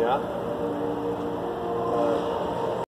Yeah.